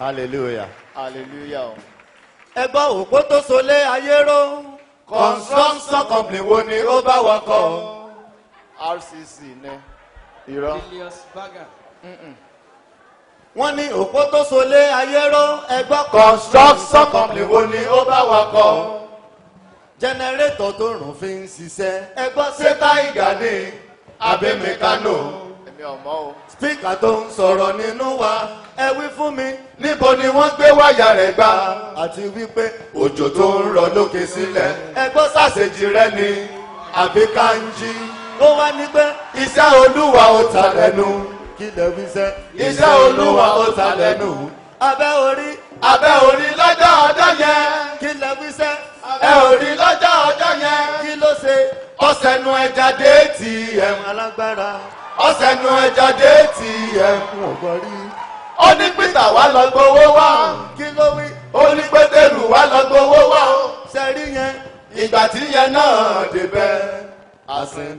hallelujah. hallelujah o. ẹgbọ́n òpó tó solé ayé ró. construction company wo ni ó bá wa kọ́. rcc ní irọ́ Julius Berger. wọ́n ní òpó tó solé ayé ró. ẹgbọ́n construction company wo ni ó bá wa kọ́. jẹnẹrétọ̀ tó rùn fi ń ṣiṣẹ́. ẹgbọ́n ṣé táìgà ni abẹ́ mẹkánò. èmi ọ̀mọ́ o. spíkà tó ń sọ̀rọ̀ nínú wa ẹ wí fún mi níbo ni wọ́n gbé wáyà rẹ̀ gbà? Àti wípé òjò tó ń rọ lókè sílẹ̀. Ẹ gbọ́ sàṣejì rẹ ni àbí kanji ó wá ní pé iṣẹ́ olúwa ó ta lẹ́nu. Kí lè fi ṣe iṣẹ́ olúwa ó ta lẹ́nu. Abẹ́ orí abẹ́ orí lọ́jọ́ ọjọ́ yẹn. Kí lè fi ṣe ẹ orí lọ́jọ́ ọjọ́ yẹn. Kí ló ṣe? Ọ̀sẹ̀nu ẹja déètì ẹ̀wọ̀n alágbára. Ọ̀sẹ̀nu ẹja déètì ẹ̀wọ̀n ọ̀gbọ̀rí ó ní pété wá lọ gbowó wá. Kí ló wí? Ó ní pétérù wá lọ gbowó wá. Sẹ́rí yẹn? Ìgbà tí yẹn náà débẹ̀ àsìn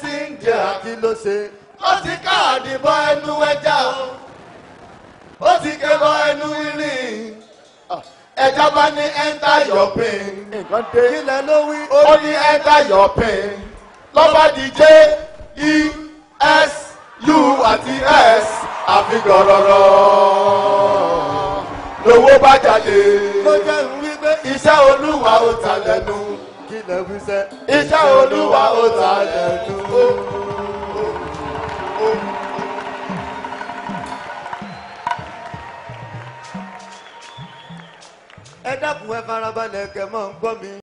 tí ń jẹ́. Kí ló ṣe? Ó ti káàdì bọ ẹnu ẹja o. Ó ti ké bọ ẹnu irin ẹja bá ní enter your pain. Kí lẹ ló wí? Ó ní enter your pain. Lọ́ba di j e s u àti s àfi gọ̀rọ̀rọ̀ lówó bá jáde. ló jẹ́ ń wí pé iṣẹ́ olúwa ó ta lẹ́nu. kí lẹ fi ṣe. iṣẹ́ olúwa ó ta lẹ́nu. ẹ dákun ẹ farabalẹ̀ kẹ́ mọ́ ń gbọ́ mi.